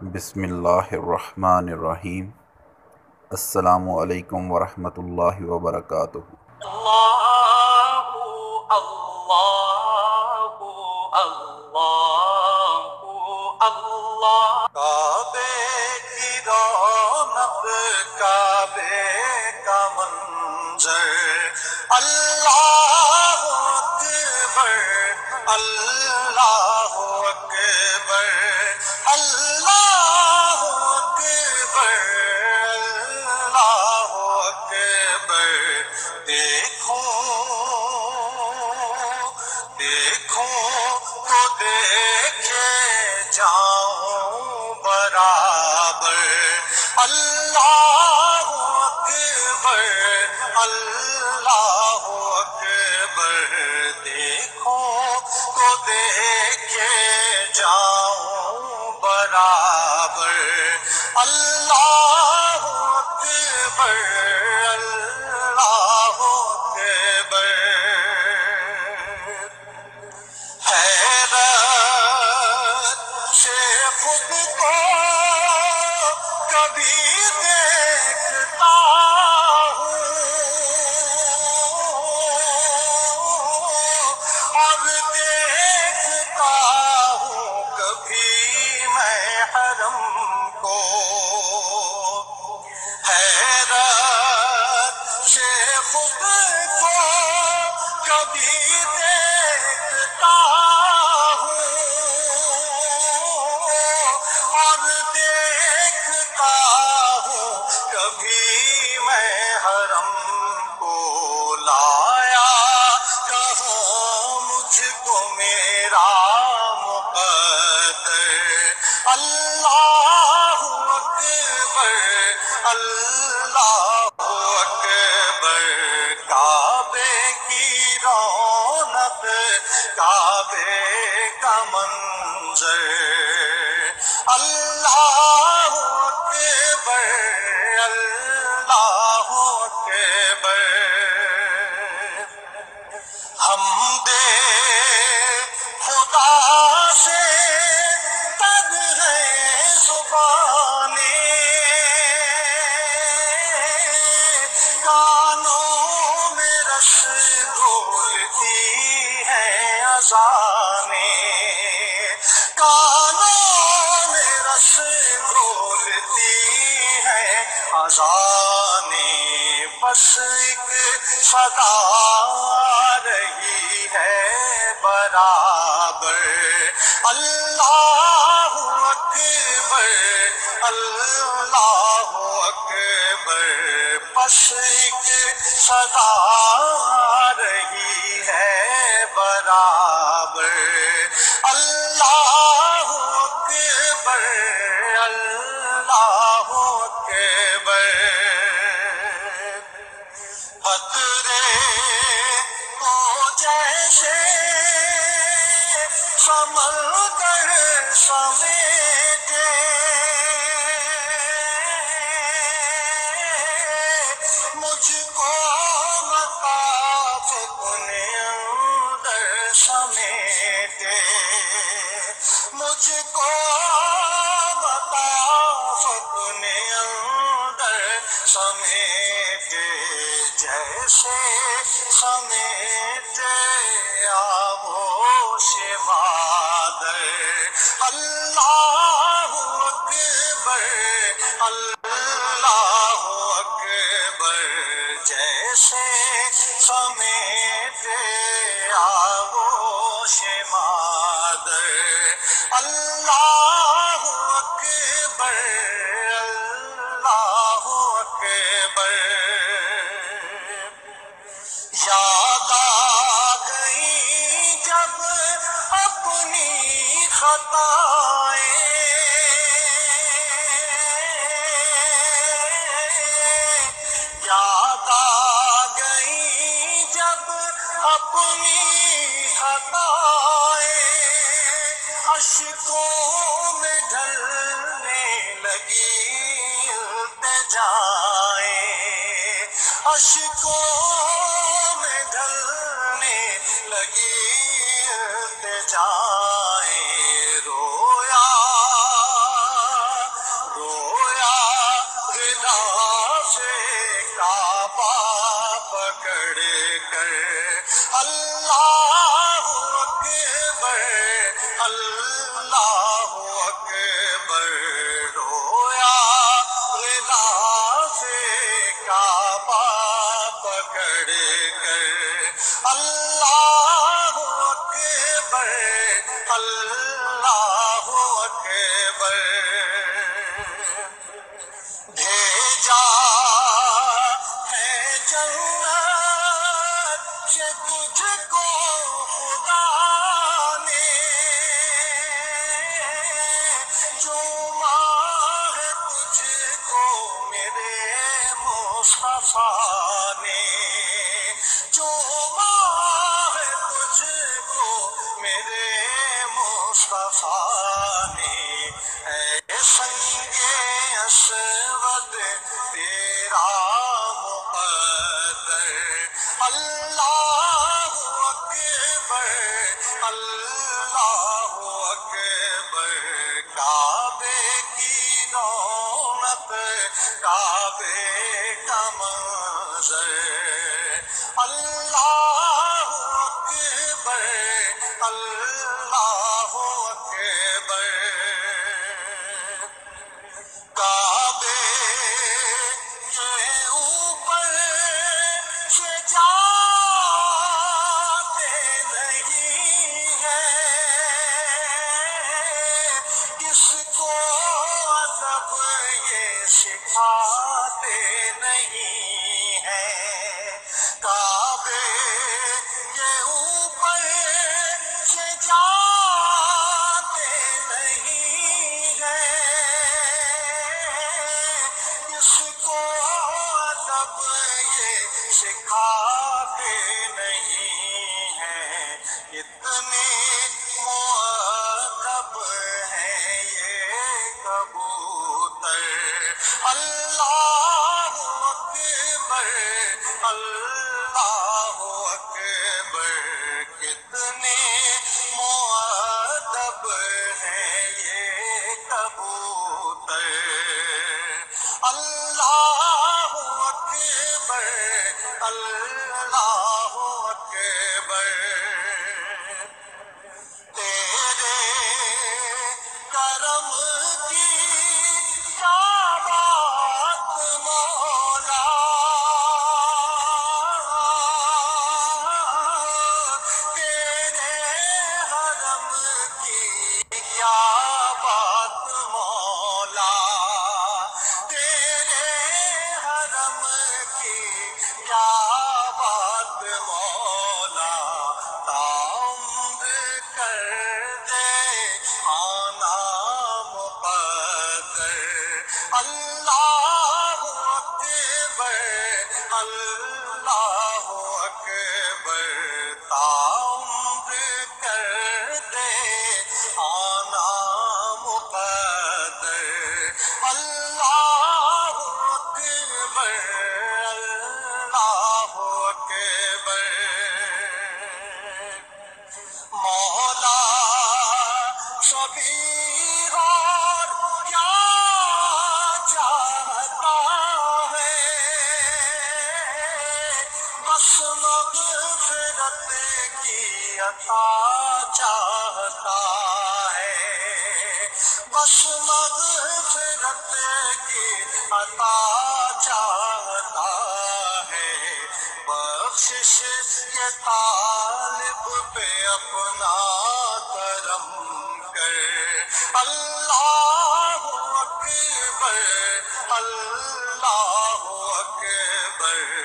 بسم اللہ الرحمن الرحیم۔ السلام علیکم ورحمۃ اللہ وبرکاتہ۔ اللہ اللہ اللہ اللہ کعبے کی رونق کعبے کا منظر اللہ اکبر اللہ اکبر۔ دیکھو دیکھو، تو دیکھے جاؤں برابر۔ اللہ اکبر اللہ اکبر۔ دیکھو، تو دیکھے جاؤں برابر۔ اللہ اللہ اکبر کعبے کی رونق کعبے کا منظر۔ اللہ رس گھولتی ہے اذانیں کانوں میں رس گھولتی ہے اذانیں بس ایک صدا رہی ہے برابر اللہ اکبر اللہ اکبر بس ایک صدا رہی ہے اندر سمیٹے جیسے سمیٹے آغوش مادر اللہ اکبر اللہ اکبر۔ جیسے سمیٹے آغوش مادر اللہ اپنی یاد آ گئی جب اپنی خطائیں اشکوں میں ڈھلنے لگی التجائیں اشکوں میں ڈھلنے لگی التجائیں کر اللہ اکبر اللہ اکبر رویا سے کعبہ پکڑ کر اللہ مصطفیٰ نے جو ماہ تجھ کو میرے مصطفیٰ نے۔ اے سنگ اسود، تیرا مقدر۔ اللہ اکبر اللہ اکبر۔ کعبے کی رونق، کعبے اللہ اکبر اللہ اکبر۔ کعبے کے اوپر سے جاتے نہیں ہیں۔ کس کو ادب یہ سکھاتے نہیں ہیں۔ سکھاتے نہیں ہیں۔ اتنے مؤدب ہیں یہ کبوتر۔ اللہ اکبر اللہ اکبر۔ اللہ اکبر تیرے اللہ اکبر اللہ عطا چاہتا ہے۔ بس مغفرت کی عطا چاہتا ہے۔ بخشش کے طالب پہ اپنا کرم کر۔ اللہ اکبر اللہ اکبر۔